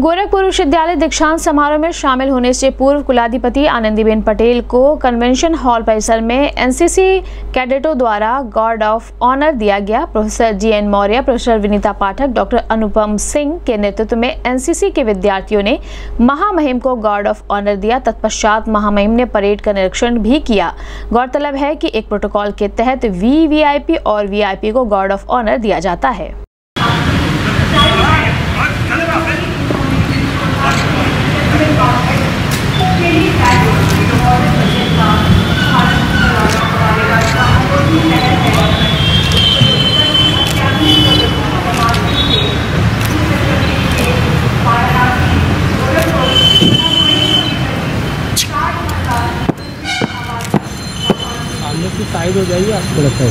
गोरखपुर विश्वविद्यालय दीक्षांत समारोह में शामिल होने से पूर्व कुलाधिपति आनंदीबेन पटेल को कन्वेंशन हॉल परिसर में एनसीसी कैडेटों द्वारा गार्ड ऑफ़ ऑनर दिया गया। Professor G N Maurya, professor Vinita Pathak, doctor Anupam Singh के नेतृत्व में एनसीसी के विद्यार्थियों ने महामहिम को गार्ड ऑफ़ ऑनर दिया। तत्पश्चात महामहिम ने परेड का निरीक्षण भी किया। गौरतलब है कि एक प्रोटोकॉल के तहत वीवीआईपी और वीआईपी को गार्ड ऑफ़ ऑनर दिया जाता है। साइड हो जाइए आपको लगता है।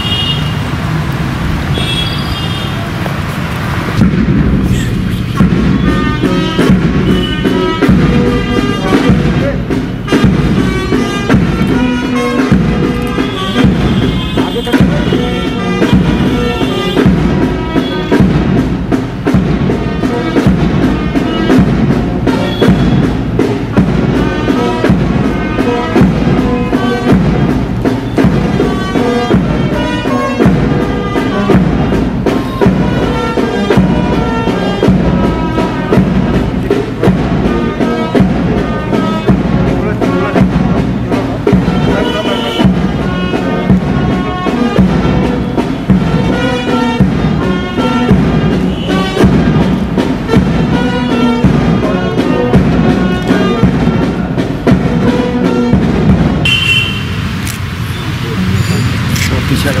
给我配菜了